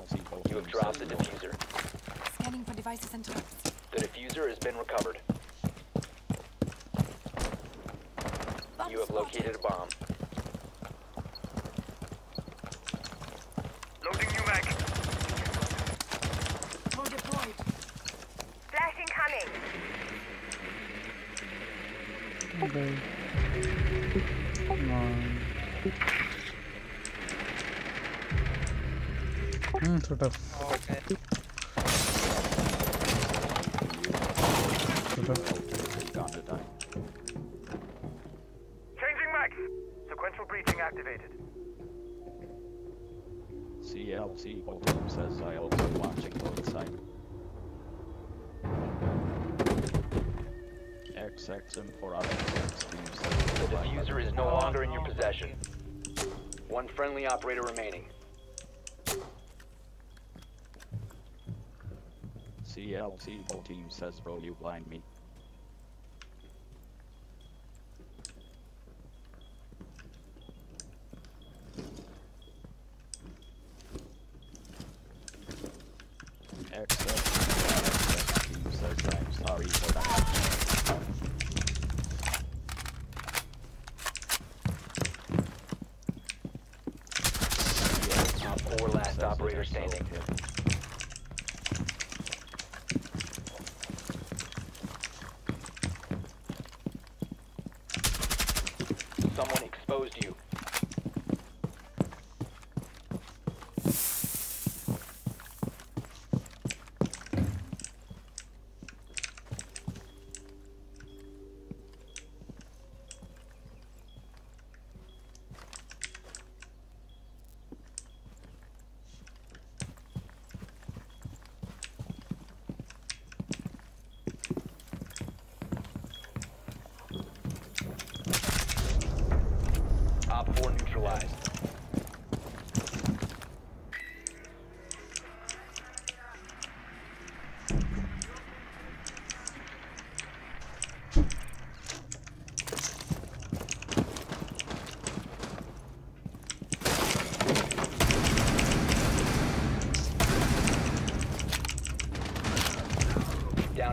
CLC. You have dropped the defuser. Scanning for devices and traps. The defuser has been recovered. Bomb You have spotted. located a bomb. Loading new mag. More deployed. Flash incoming. Okay. Come on. Sort of. Okay. Sort of. To die. Changing mag. Sequential breaching activated. CLC team says I also watching both sides. XXM for other team says The defuser is no longer in your possession. One friendly operator remaining. CLC team says bro you blind me. XXM team says I'm sorry for that. Top four last operator standing. Someone exposed you.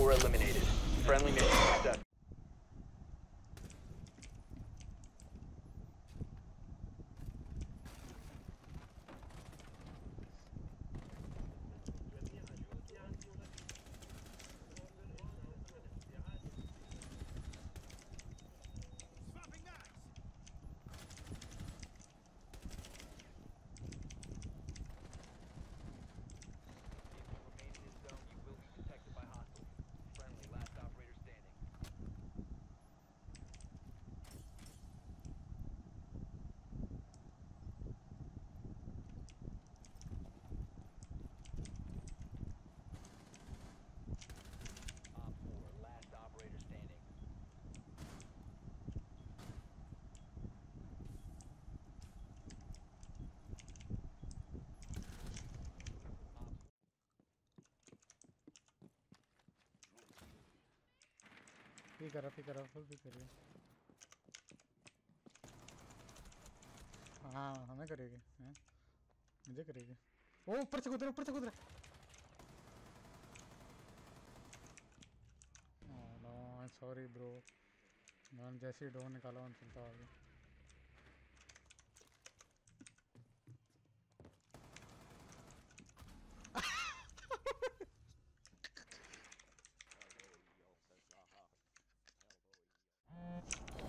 4 eliminated. Friendly mission success. पी करा पी करा full करिए। हाँ हमें करेगी, हैं? मुझे करेगी। ओ, ऊपर से कूद ऊपर से कूद सॉरी ब्रो मैंने जैसे ही डोर निकाला, मैंने चलता आ गया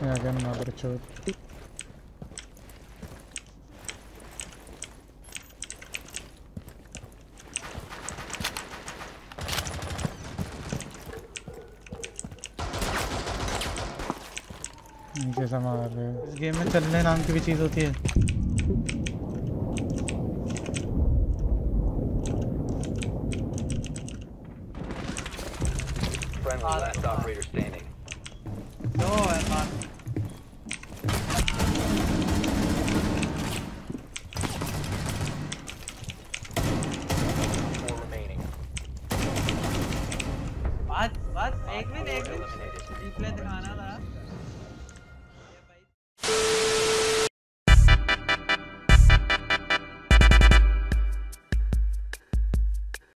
ठीक है अगेन मदर नीचे से मार रहे हैं। इस गेम में चलने नाम की भी चीज़ होती है Friendly, last operator एक मिनट एक मिनट. रिप्ले दिखाना था